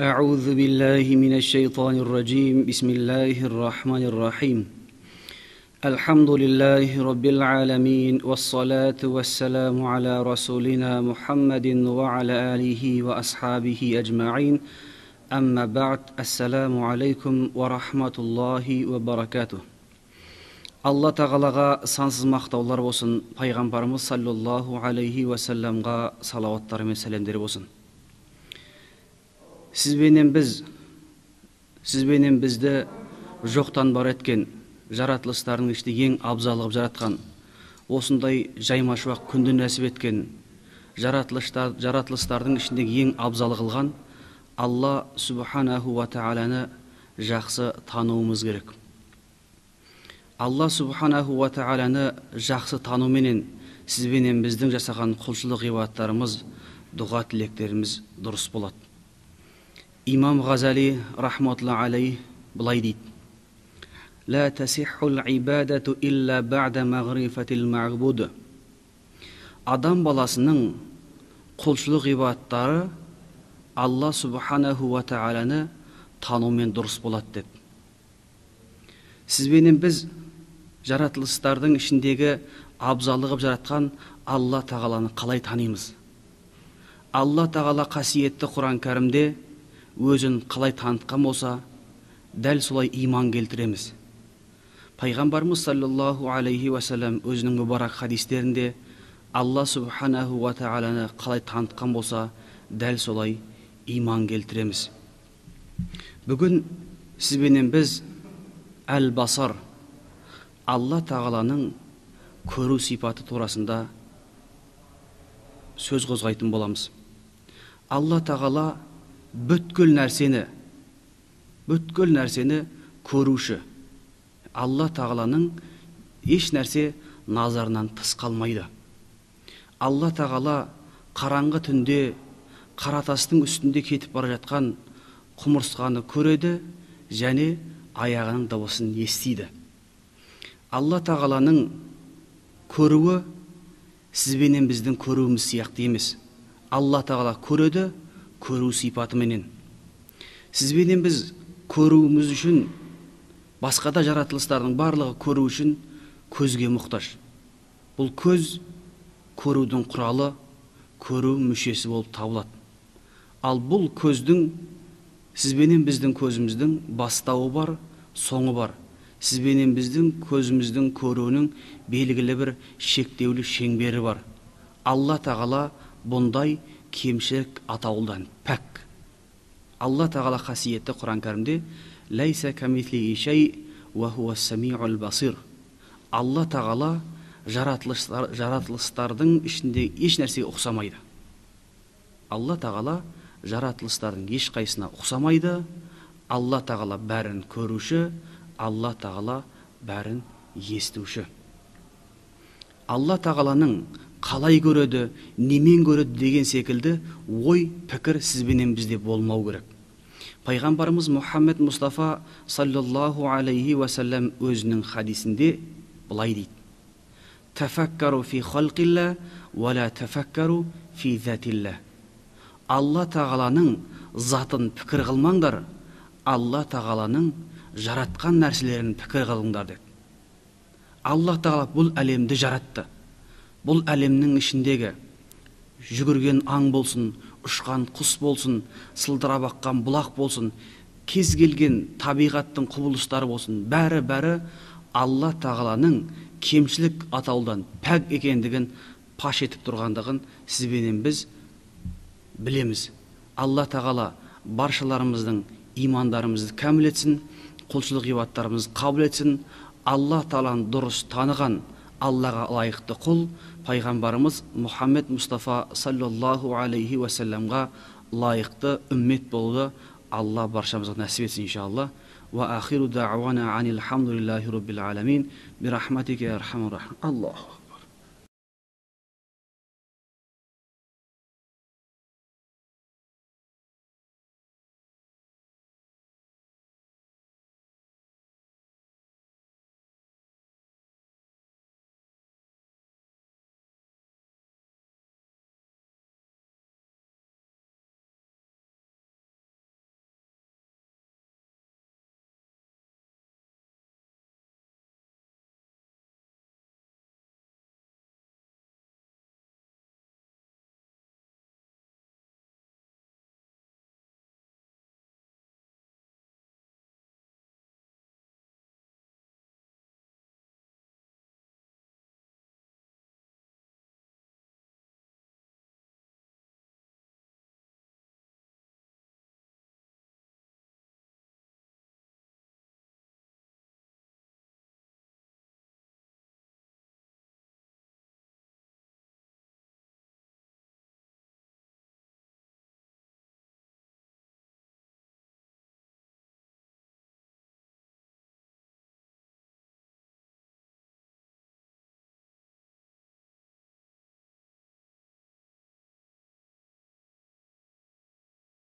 أعوذ بالله من الشيطان الرجيم بسم الله الرحمن الرحيم الحمد لله رب العالمين والصلاة والسلام على رسولنا محمد وعلى آله وأصحابه أجمعين أما بعد السلام عليكم ورحمة الله وبركاته алла тағалаға сансыз мақтаулар болсын пайғамбарымыз саллаллаху алейхи уассаламға салауаттар мен сәлемдер болсын сізбенен біз сізбенен бізді жоқтан бар еткен жаратылыстардың ішінде ең абзал қылып жаратқан осындай жайма шуақ күнді нәсіп еткен жаратылыстар, жаратылыстардың ішіндегі ең абзалы қылған алла субханаху ва тағаланы жақсы тануымыз керек. Алла субханаху ва тағаланы жақсы тануменен сізбенен біздің жасаған құлшылық ғибадаттарымыз дұға тілектеріміз дұрыс болады имам ғазали рахматулла алейх былай дейді لا تصح العبادة إلا بعد معرفة المعبود адам баласының құлшылық ғибадаттары алла субханаху ва тағаланы танумен дұрыс болады деп сізбенен біз жаратылыстардың ішіндегі абзалы қылып жаратқан алла тағаланы қалай танимыз алла тағала қасиетті құран кәрімде өзін қалай танытқан болса дәл солай иман келтіреміз. Пайғамбарымыз саллаллаху алейхи уассалам өзінің мүбарак хадистерінде алла субханаху ва тағаланы қалай танытқан болса дәл солай иман келтіреміз. Бүгін сізбенен біз әл басар алла тағаланың көру сипаты турасында сөз қозғайтын боламыз. Алла тағала бүткіл нәрсені бүткіл нәрсені көруші алла тағаланың еш нәрсе назарынан тыс қалмайды алла тағала қараңғы түнде қаратастың үстінде кетіп бара жатқан құмырсқаны көреді және аяғының дауысын естиді алла тағаланың көруі сізбенен біздің көруіміз сияқты емес алла тағала көреді көру сипатыменен сізбенен біз көруіміз үшін басқа да жаратылыстардың барлығы көру үшін көзге мұқтаж бұл көз көрудің құралы көру мүшесі болып табылады ал бұл көздің сізбенен біздің көзіміздің бастауы бар соңы бар сізбенен біздің көзіміздің көруінің белгілі бір шектеулі шеңбері бар алла тағала бұндай кемшілік атаулыдан. Пәк. Алла тағала қасиетті құран кәрімде алла тағала жаратылыстар, жаратылыстардың ішінде еш нәрсеге ұқсамайды. Алла тағала жаратылыстардың ешқайсысына ұқсамайды. Алла тағала бәрін көруші алла тағала бәрін естуші. Алла тағаланың қалай көреді немен көреді деген секілді ой пікір сізбенен бізде болмау керек. Пайғамбарымыз мұхаммед мұстафа саллаллаху алейхи уассалам өзінің хадисінде былай дейді. Тафаккару фи халқилла уәла тафаккару фи зәтилла алла тағаланың затын пікір қылмаңдар алла тағаланың жаратқан нәрселерін пікір қылыңдар деді. Алла тағала бұл әлемді жаратты. Бұл әлемнің ішіндегі жүгірген аң болсын ұшқан құс болсын сылдырап аққан бұлақ болсын кез келген табиғаттың құбылыстары болсын бәрі бәрі алла тағаланың кемшілік атаулыдан пәк екендігін паш етіп тұрғандығын сізбенен біз білеміз. Алла тағала баршаларымыздың имандарымызды кәміл етсін құлшылық ғибадаттарымызды қабыл етсін. Алла тағаланы дұрыс таныған Allah'a layıklı kul, Peygamberimiz Muhammed Mustafa sallallahu aleyhi ve sellem'e layıklı ümmet boldu. Allah barşamıza nasip etsin inşallah. Ve ahiru da'vana anilhamdülillahi rabbil alemin. Bi rahmetike erhamur rahim. Allahu